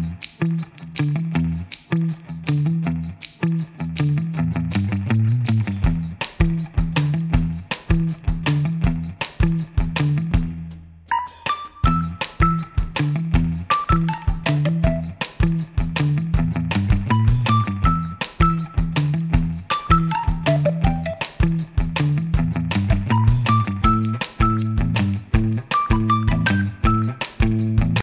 Mm-hmm.